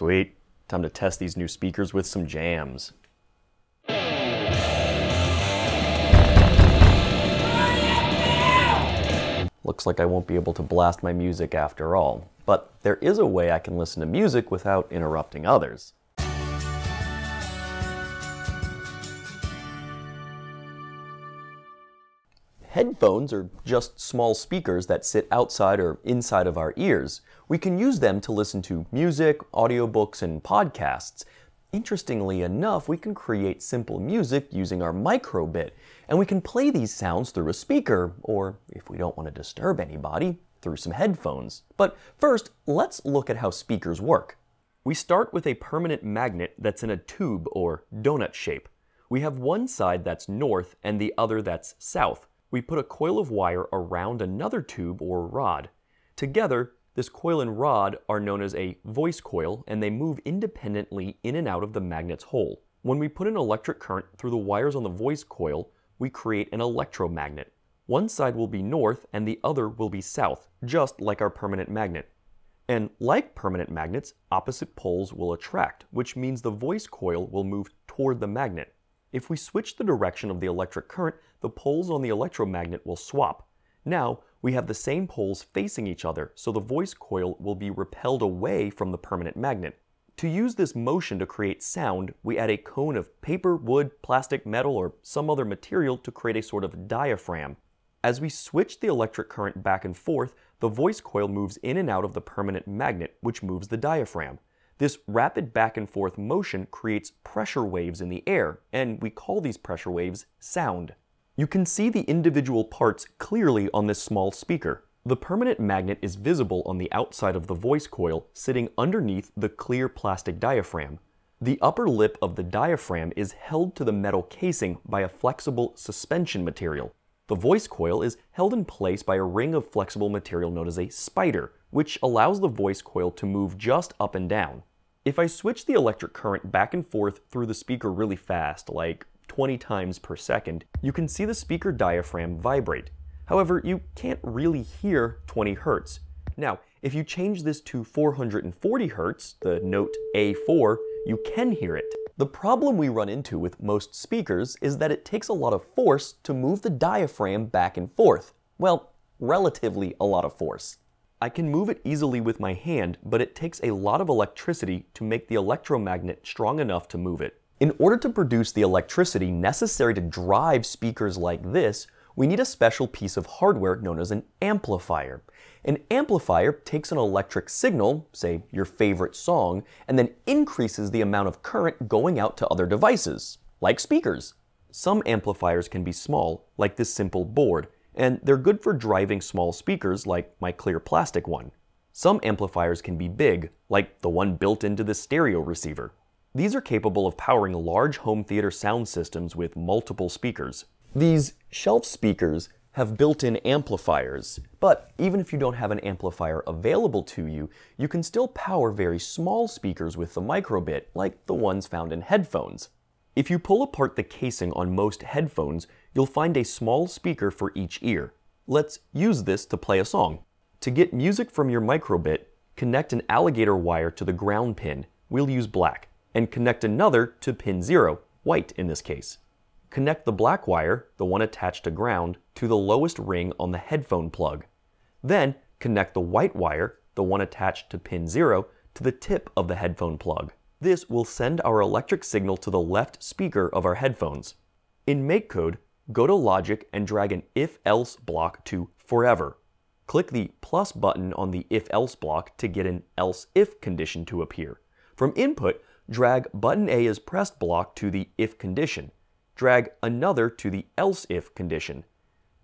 Sweet. Time to test these new speakers with some jams. Looks like I won't be able to blast my music after all, but there is a way I can listen to music without interrupting others. Headphones are just small speakers that sit outside or inside of our ears. We can use them to listen to music, audiobooks, and podcasts. Interestingly enough, we can create simple music using our microbit, and we can play these sounds through a speaker, or if we don't want to disturb anybody, through some headphones. But first, let's look at how speakers work. We start with a permanent magnet that's in a tube or donut shape. We have one side that's north and the other that's south we put a coil of wire around another tube or rod. Together, this coil and rod are known as a voice coil and they move independently in and out of the magnet's hole. When we put an electric current through the wires on the voice coil, we create an electromagnet. One side will be north and the other will be south, just like our permanent magnet. And like permanent magnets, opposite poles will attract, which means the voice coil will move toward the magnet. If we switch the direction of the electric current, the poles on the electromagnet will swap. Now, we have the same poles facing each other, so the voice coil will be repelled away from the permanent magnet. To use this motion to create sound, we add a cone of paper, wood, plastic, metal, or some other material to create a sort of diaphragm. As we switch the electric current back and forth, the voice coil moves in and out of the permanent magnet, which moves the diaphragm. This rapid back and forth motion creates pressure waves in the air, and we call these pressure waves sound. You can see the individual parts clearly on this small speaker. The permanent magnet is visible on the outside of the voice coil, sitting underneath the clear plastic diaphragm. The upper lip of the diaphragm is held to the metal casing by a flexible suspension material. The voice coil is held in place by a ring of flexible material known as a spider, which allows the voice coil to move just up and down. If I switch the electric current back and forth through the speaker really fast, like 20 times per second, you can see the speaker diaphragm vibrate. However, you can't really hear 20 hertz. Now, if you change this to 440 hertz, the note A4, you can hear it. The problem we run into with most speakers is that it takes a lot of force to move the diaphragm back and forth. Well, relatively a lot of force. I can move it easily with my hand, but it takes a lot of electricity to make the electromagnet strong enough to move it. In order to produce the electricity necessary to drive speakers like this, we need a special piece of hardware known as an amplifier. An amplifier takes an electric signal, say your favorite song, and then increases the amount of current going out to other devices, like speakers. Some amplifiers can be small, like this simple board, and they're good for driving small speakers like my clear plastic one. Some amplifiers can be big, like the one built into the stereo receiver. These are capable of powering large home theater sound systems with multiple speakers. These shelf speakers have built-in amplifiers, but even if you don't have an amplifier available to you, you can still power very small speakers with the microbit, like the ones found in headphones. If you pull apart the casing on most headphones, you'll find a small speaker for each ear. Let's use this to play a song. To get music from your microbit, connect an alligator wire to the ground pin, we'll use black, and connect another to pin 0, white in this case. Connect the black wire, the one attached to ground, to the lowest ring on the headphone plug. Then connect the white wire, the one attached to pin 0, to the tip of the headphone plug. This will send our electric signal to the left speaker of our headphones. In MakeCode, go to Logic and drag an if-else block to forever. Click the plus button on the if-else block to get an else-if condition to appear. From input, drag button A is pressed block to the if condition. Drag another to the else if condition.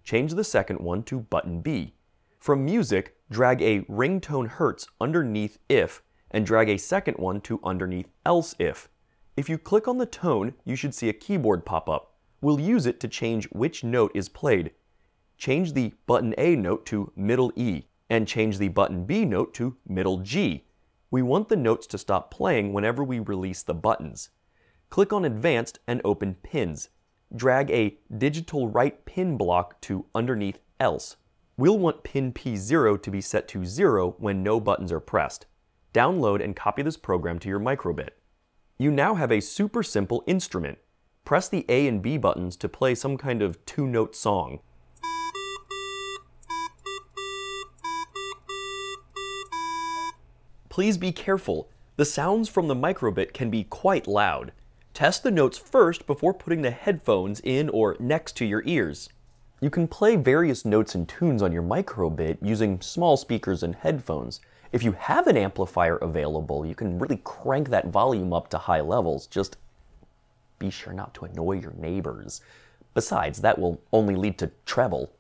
Change the second one to button B. From music, drag a ringtone hertz underneath if and drag a second one to underneath else if. If you click on the tone, you should see a keyboard pop up. We'll use it to change which note is played. Change the button A note to middle E, and change the button B note to middle G. We want the notes to stop playing whenever we release the buttons. Click on Advanced and open Pins. Drag a digital write pin block to underneath Else. We'll want pin P0 to be set to 0 when no buttons are pressed. Download and copy this program to your microbit. You now have a super simple instrument. Press the A and B buttons to play some kind of two-note song. Please be careful. The sounds from the microbit can be quite loud. Test the notes first before putting the headphones in or next to your ears. You can play various notes and tunes on your microbit using small speakers and headphones. If you have an amplifier available, you can really crank that volume up to high levels. Just be sure not to annoy your neighbors. Besides, that will only lead to treble.